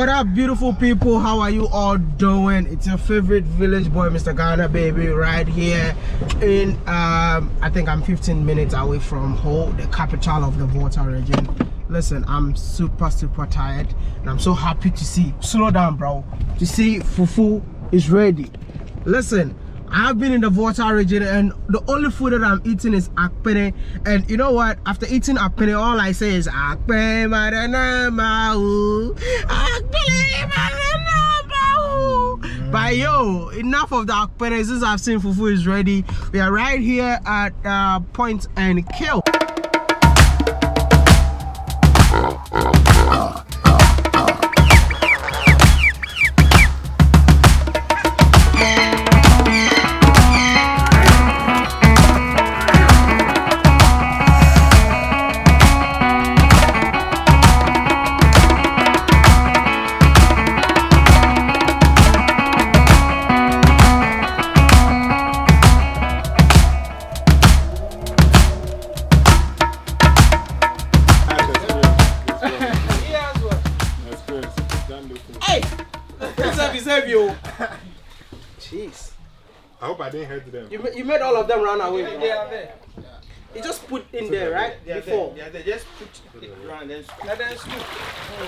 What up, beautiful people? How are you all doing? It's your favorite village boy, Mr. Ghana, baby, right here in, um, I think I'm 15 minutes away from Ho, the capital of the Volta region. Listen, I'm super, super tired, and I'm so happy to see, slow down, bro, to see Fufu is ready. Listen, I've been in the Volta region and the only food that I'm eating is akpene. And you know what? After eating akpene, all I say is akpene madanama But yo, enough of the akpene. Since I've seen fufu is ready, we are right here at uh, Point and Kill. You. Jeez. I hope I didn't hurt them. You, you made all of them run away. They are there. You just put in there, right? They are Before. there. They. Just put it around and let them scoop.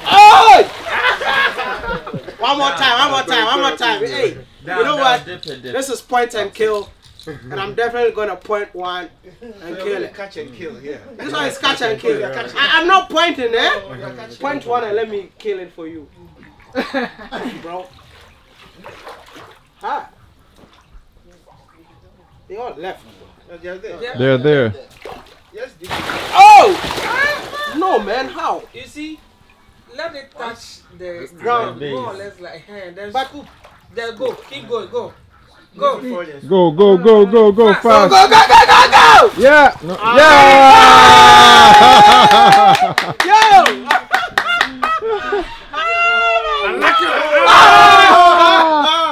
Hey! one more time, one more time, one more time. Hey, you know what? This is point and kill. And I'm definitely gonna point one and kill it. Catch and kill, yeah. This one is catch and kill. I, I'm not pointing, eh? Point one and let me kill it for you. Bro. Hi. They all left. They are there. They're there. Yes, Oh! No, man, how? You see, let it touch the Ground. ground more or less like hand. Then But- scoop. Then go. Keep going. Go. Go. before they- Go, go, go, go, go Fast. fast. Go, go, go, go, go! Yeah. No. Yeah. Ah! Yo!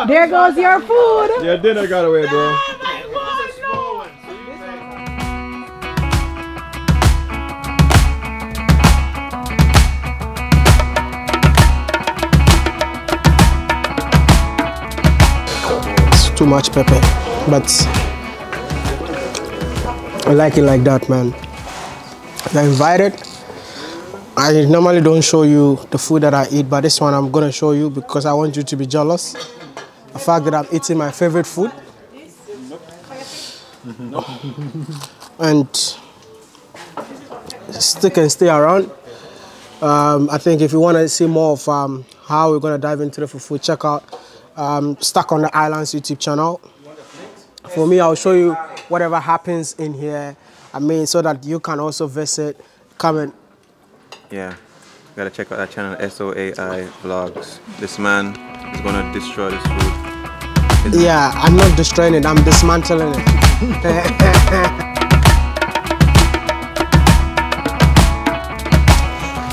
There goes your food. Your dinner got away, bro. Oh this is a small one. So you make It's too much pepper, but I like it like that, man. You're invited. I normally don't show you the food that I eat, but this one I'm gonna show you because I want you to be jealous. Fact that I'm eating my favorite food. and stick and stay around. Um, I think if you want to see more of um, how we're going to dive into the fufu, check out um, Stuck on the Islands YouTube channel. For me, I'll show you whatever happens in here. I mean, so that you can also visit, come and Yeah, gotta check out that channel, SOAI Vlogs. This man is gonna destroy this food. Yeah, I'm not destroying it, I'm dismantling it.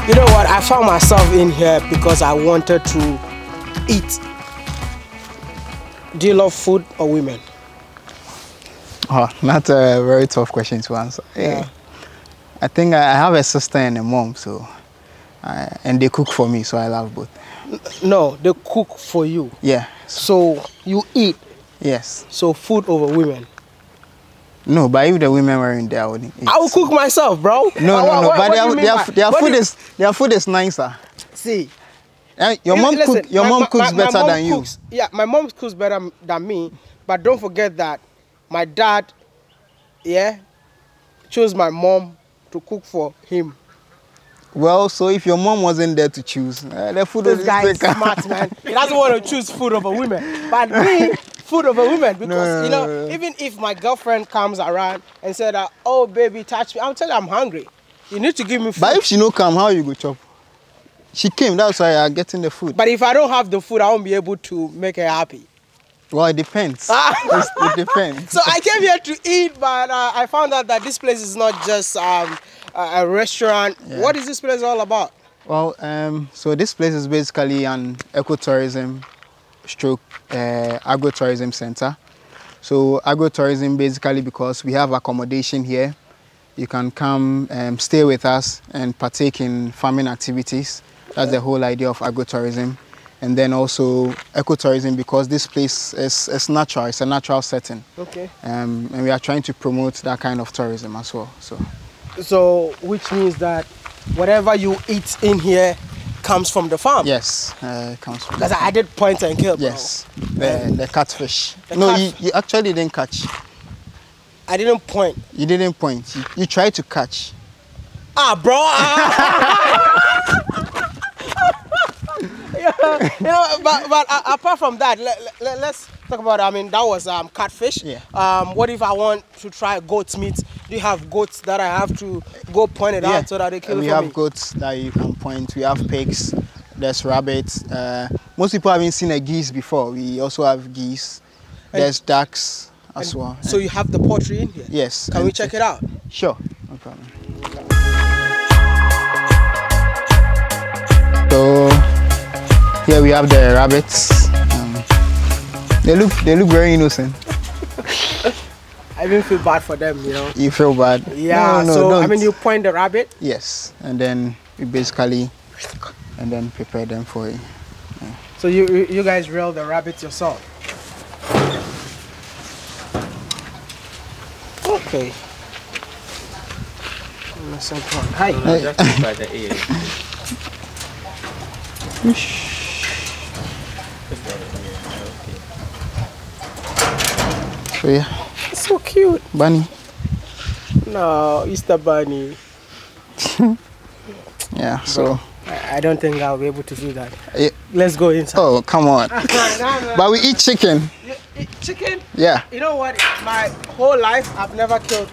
you know what? I found myself in here because I wanted to eat. Do you love food or women? Oh, that's a very tough question to answer. Yeah. Eh, I think I have a sister and a mom, so uh, and they cook for me, so I love both. No, they cook for you. Yeah. So you eat. Yes. So food over women. No, but if the women were in there, I wouldn't eat. I will cook myself, bro. No, no, no. what- but what their, their, their food you- is their food is nicer. See, Eh, Your You- mom listen, cook. Your my- mom cooks my- my better mom than you. Yeah, my mom cooks better than me, but don't forget that my dad, yeah, chose my mom to cook for him. Well, so if your mom wasn't there to choose, uh, the food This is guy is smart, man. He doesn't want to choose food over women, but me, food over women, because no, you know, no, no. even if my girlfriend comes around and said, "Oh, baby, touch me," I'll tell her I'm hungry. You need to give me food. But if she no come, how you go chop? She came. That's why I'm getting the food. But if I don't have the food, I won't be able to make her happy. Well, it depends. Ah. It depends. So I came here to eat, but uh, I found out that this place is not just um, a, a restaurant. What is this place all about? Well, um, so this place is basically an ecotourism stroke uh, agrotourism center. So agrotourism basically because we have accommodation here. You can come um, stay with us and partake in farming activities That's the whole idea of agrotourism. And then also ecotourism because this place is, is natural, it's a natural setting. Okay. Um, and we are trying to promote that kind of tourism as well. So So, which means that whatever you eat in here comes from the farm. yes, uh, it comes from Because I did point and kill. Yes, the, the catfish. The no, cat- you, you actually didn't catch. I didn't point. You didn't point. You, you tried to catch. Ah, bro. ah. Yeah, you know, but but uh, apart from that, let, let, us talk about. I mean, that was um catfish. Yeah. Um, what if I want to try goat meat? Do you have goats that I have to go point it out so that they kill we it for have goats that you can point. We have pigs. There's rabbits. Uh, most people haven't seen a geese before. We also have geese. And- There's ducks as well. So you have the poultry in here. yes. Can we check it out? Sure, no problem. Here we have the rabbits. Um, they look they look very innocent. I even feel bad for them, you know. You feel bad? Yeah. No, no, so I don't. mean, you point the rabbit. Yes, and then we basically and then prepare them for it. So you you you guys reel the rabbits yourself. Okay. Nice. Hi. Just So yeah, So cute. bunny. No, Easter bunny. Yeah. So I, don't think I'll be able to do that. Yeah. Let's go inside. oh come on. but we eat chicken. chicken. Yeah. You know what? My whole life I've never killed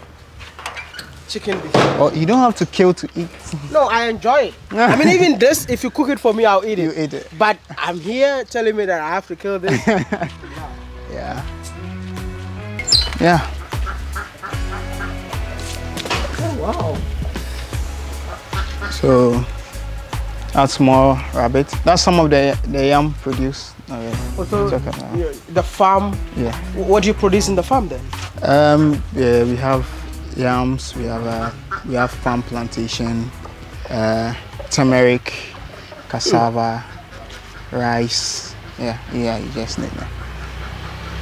chicken before. Oh, you don't have to kill to eat. No, I enjoy it. I mean, even this, if you cook it for me, I'll eat it. You eat it. But I'm here telling me that I have to kill this. Yeah. Yeah. wow. So that's more rabbit. That's some of the the yam produce. already. Also, okay now. the farm. Yeah. What do you produce in the farm then? Um. Yeah. We have yams. We have uh, we have palm plantation, uh, turmeric, cassava, rice. Yeah. Yeah. You just need that.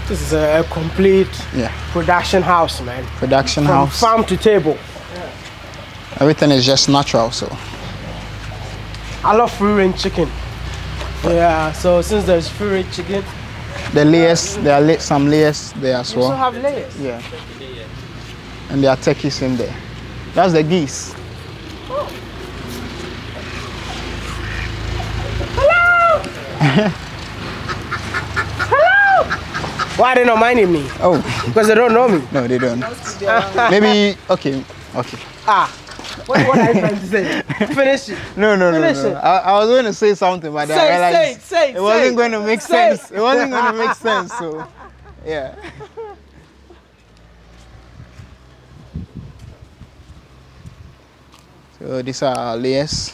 This is a, complete Yeah. production house, man. Production From house. farm to table. Everything is just natural. So I love free range chicken. Yeah, so since there's free range chicken, the layers. There are some layers there as you also well. have layers. Yeah. And there are turkeys in there. That's the geese. Oh. Why are they not minding me? Oh, Because they don't know me. no, they don't. Maybe, okay, okay. Ah, what, what are you trying to say? Finish it. No, no, no, Finish no. it. I, I was going to say something, but then Say I realized say it, say it, wasn't going to make sense. It wasn't going to make sense, so, yeah. So these are our layers.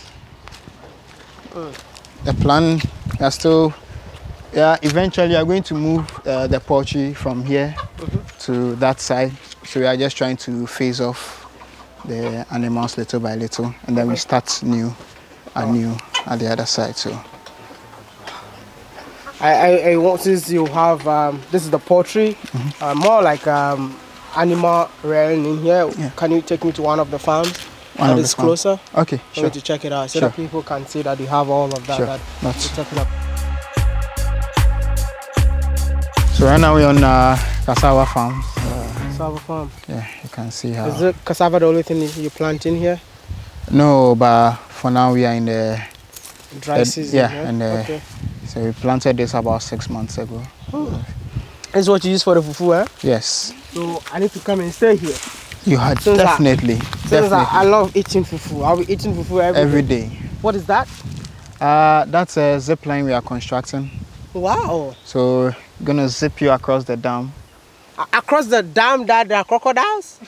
The plan, are still, yeah, eventually we are going to move uh, the poultry from here to that side. So we are just trying to phase off the animals little by little, and then we start new, anew at the other side. So I, I, I want since you have um, this is the poultry, Mm-hmm. uh, more like um, animal rearing in here. Yeah. Can you take me to one of the farms One that is closer? okay, sure. to check it out so Sure. that people can see that you have all of that. Sure. that That's- So right now we're on uh, cassava farm. Uh, Cassava farm. yeah, you can see how. Is it cassava the only thing you plant in here? No, but for now we are in the. Dry Uh, season. yeah, and, uh, okay. So we planted this about six months ago. This is what you use for the fufu, eh? Yes, So I need to come and stay here. you had Since I- definitely, Since definitely I, I love eating fufu. I'll be eating fufu every every day. day. What is that? Uh, that's a zip line we are constructing. Wow. So gonna zip you across the dam. Across the dam that there are crocodiles?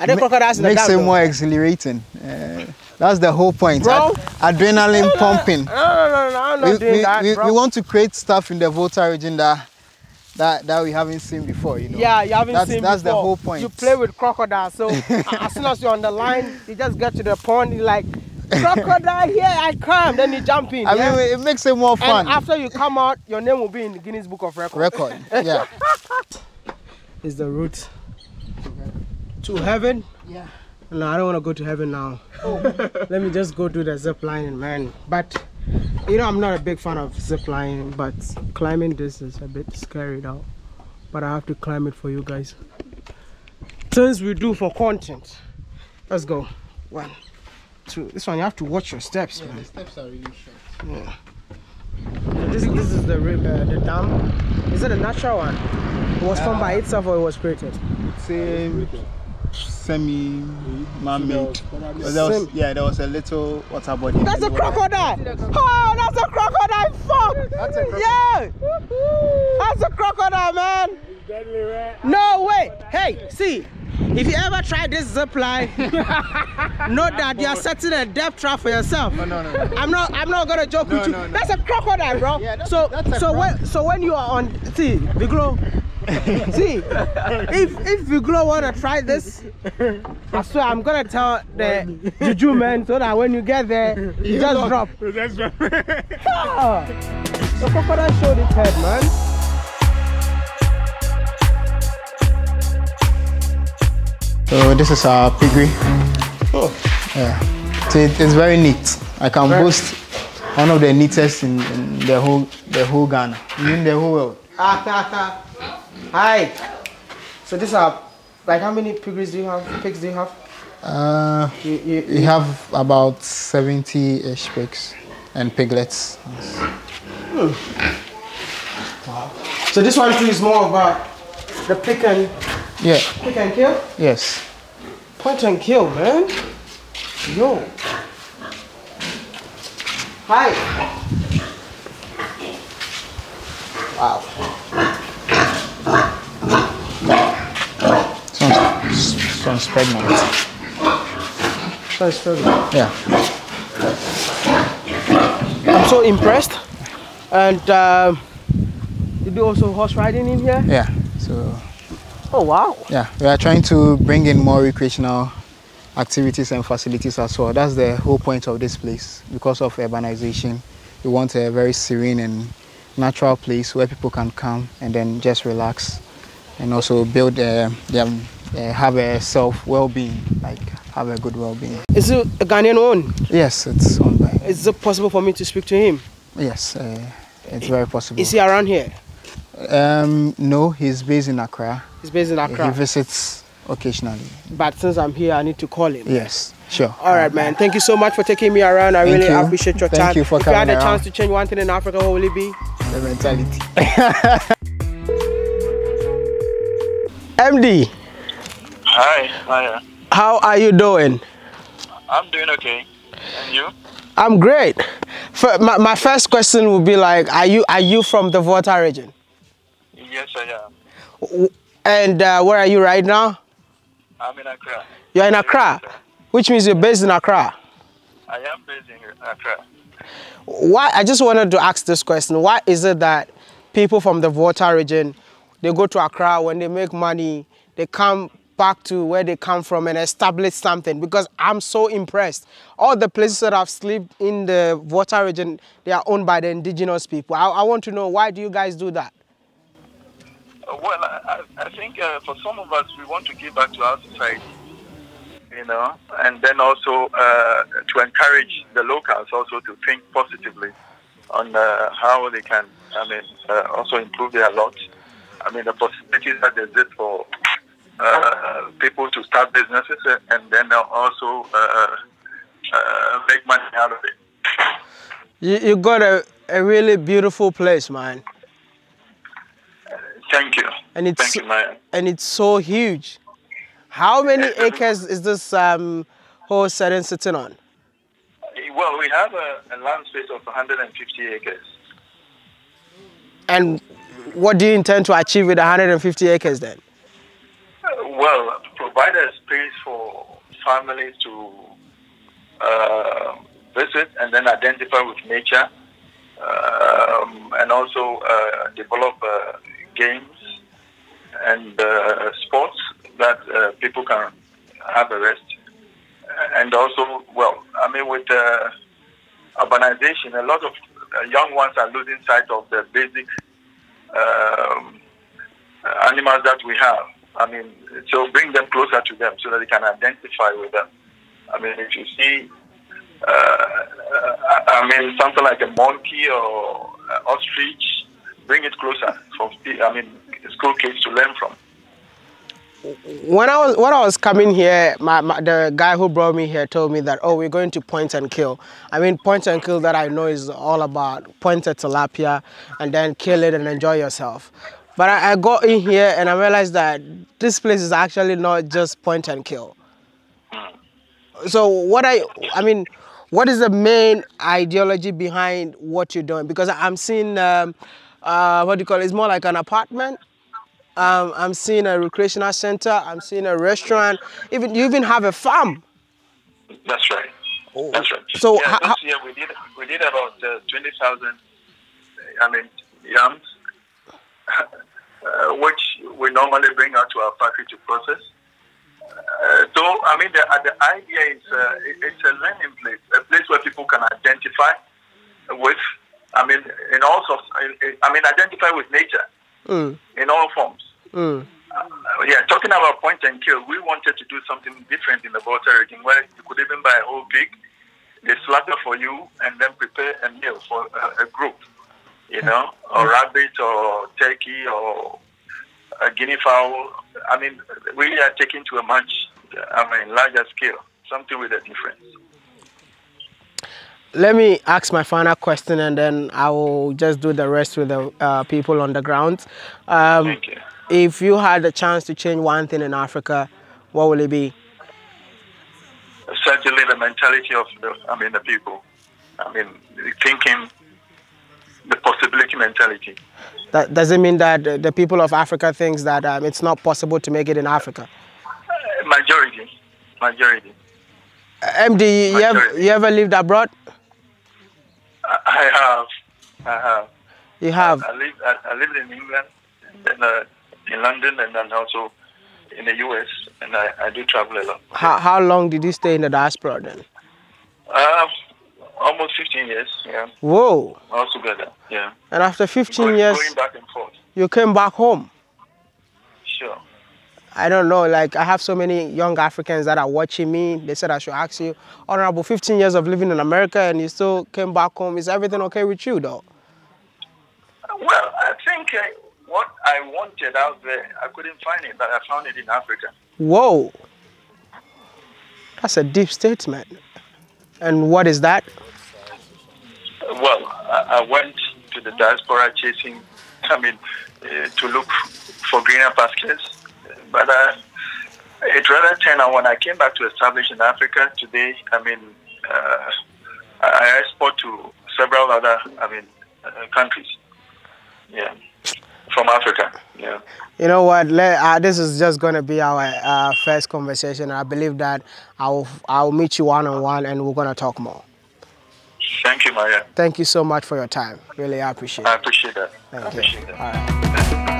Are there Ma- crocodiles in the Makes dam? it though? more exhilarating. Uh, that's the whole point. Bro. Ad- adrenaline pumping. No, no, no, no, I'm not we, doing we, that, we, we want to create stuff in the Volta region that that that we haven't seen before. You know. yeah, you haven't that's, seen That's the whole point. You play with crocodiles, so as soon as you're on the line, you just get to the pond, like crocodile here I come. Then you jump in. I yeah? mean, it makes it more fun. and after you come out, your name will be in the Guinness Book of Records. Record. Yeah. Is the route to heaven? Yeah. No, I don't want to go to heaven now. Oh. Let me just go do the zip lining, man. But you know, I'm not a big fan of zip lining, but climbing this is a bit scary now. But I have to climb it for you guys. Things we do for content. Let's go. One, two. This one you have to watch your steps, Yeah, man. the steps are really short. Yeah. This, this is the ri- uh, the dam. Is it a natural one? It was formed by itself or it was created? It's a semi man-made. But there was, Sem- yeah, there was a little water body. That's a crocodile! Oh, that's a crocodile! Fuck! That's a crocodile. Yeah! That's a crocodile, man! No way! Hey, see, if you ever try this zip line, know that you are setting a death trap for yourself. No, no, no. I'm not. I'm not gonna joke with you. no, no. That's a crocodile, bro. Yeah, that's- so, that's a so croc. when, so when you are on, see, Viglo, see, if if Viglo wanna try this, I swear I'm gonna tell the juju man so that when you get there, you just drop. Ah, the crocodile showed its head, man. So this is our piggery. Oh. Yeah. So it, it's very neat. I can boast one of the neatest in, in the whole the whole Ghana, in the whole world. Hi. So these are like how many pigs do you have? Pigs do you have? Uh, You, you, we have about 70-ish pigs and piglets. so this one too is more about the pick and Yeah. and kill. Yes. Point and kill, man. Yo. Hi. Wow. Sounds, sounds pregnant. That's very Yeah. I'm so impressed. And um, you do also horse riding in here? Yeah. So Oh wow. yeah, we are trying to bring in more recreational activities and facilities as well. That's the whole point of this place. Because of urbanization, we want a very serene and natural place where people can come and then just relax and also build uh, them, uh, have a self well-being, like have a good well-being. Is it a Ghanaian own? Yes, it's owned by. Is it possible for me to speak to him? Yes, uh, it's very possible. Is he around here? Um, no, he's based in Accra. He's based in Accra. He visits occasionally. But since I'm here, I need to call him. Yes, sure. All right, man. Thank you so much for taking me around. I Thank really you. appreciate your Thank time. you for if you had coming a chance to change one thing in Africa, what will it be? The mentality. MD, Hi, hi. how are you doing? I'm doing okay. And you? I'm great. F- my, my first question would be like, are you are you from the Volta region? Yes, I am. And uh, where are you right now? I'm in Accra. You're in Accra, which means you're based in Accra. I am based in Accra. Why? I just wanted to ask this question. Why is it that people from the Volta region, they go to Accra when they make money, they come back to where they come from and establish something? Because I'm so impressed. All the places that I've slept in the Volta region, they are owned by the indigenous people. I, I want to know why do you guys do that? Well, I, I think uh, for some of us, we want to give back to our society, you know, and then also uh, to encourage the locals also to think positively on uh, how they can, I mean, uh, also improve their lot. I mean, the possibilities that exist for uh, people to start businesses and then also uh, make money out of it. You, you got a, a really beautiful place, man. Thank you. And it's Thank you, Maya. and it's so huge. How many acres is this um, whole setting sitting on? Well, we have a, a land space of 150 acres. And what do you intend to achieve with 150 acres then? Well, provide a space for families to uh, visit and then identify with nature, um, and also uh, develop uh, games and uh, sports that uh, people can have a rest. And also, well, I mean, with uh, urbanization, a lot of uh, young ones are losing sight of the basic um, animals that we have. I mean, so bring them closer to them so that they can identify with them. I mean, if you see, uh, I mean, something like a monkey or uh, ostrich, bring it closer for, I mean, school kids to learn from. when I was when I was coming here, my, my, the guy who brought me here told me that oh we're going to point and kill. I mean point and kill that I know is all about point a tilapia and then kill it and enjoy yourself. But I, I got in here and I realized that this place is actually not just point and kill. So what I I mean, what is the main ideology behind what you're doing? Because I'm seeing um, uh, what do you call it? It's more like an apartment um, I'm seeing a recreational center. I'm seeing a restaurant. Even you even have a farm. That's right. That's right. So yeah, ho- this year we did we did about uh, twenty thousand. I mean yams, uh, which we normally bring out to our factory to process. Uh, so I mean the, uh, the idea is uh, it- it's a learning place, a place where people can identify with. I mean, in all sorts. I mean, identify with nature Mm, in all forms. mm, Uh, yeah, talking about point and kill, we wanted to do something different in the Volta region where you could even buy a whole pig, they slaughter for you, and then prepare a meal for a, a group, you know, or rabbit or turkey or a guinea fowl. I mean, we are taking to a much, I mean, larger scale, something with a difference. Let me ask my final question and then I will just do the rest with the uh, people on the ground. Um, Thank you. if you had the chance to change one thing in Africa, what would it be? Certainly, the mentality of the, I mean, the people. I mean, thinking, the possibility mentality. That, doesn't mean that the people of Africa thinks that um, it's not possible to make it in Africa? Uh, majority, majority. MD, you, ever, you ever lived abroad? I I have, I have. You have. I live, I, I lived in England, and then uh, in London, and then also in the US, and I, I do travel a lot. How, how long did you stay in the diaspora then? Uh, almost 15 years, yeah, Whoa. all together, yeah. And after 15 Going, years, going back and forth, you came back home. I don't know, like I have so many young Africans that are watching me. They said I should ask you, Honorable, 15 years of living in America and you still came back home. Is everything okay with you though? Well, I think uh, what I wanted out there, I couldn't find it, but I found it in Africa. Whoa. That's a deep statement. And what is that? Well, I, I went to the diaspora chasing, I mean, uh, to look for greener pastures. But uh, it rather turned out when I came back to establish in Africa today, I mean, uh, I I export to several other, I mean, uh, countries. Yeah, from Africa. Yeah. You know what? Let, uh, this is just going to be our uh, first conversation. I believe that I'll, I'll meet you one on one and we're going to talk more. Thank you, Maya. Thank you so much for your time. Really, I appreciate I it. appreciate that. I Thank you. appreciate that. All right.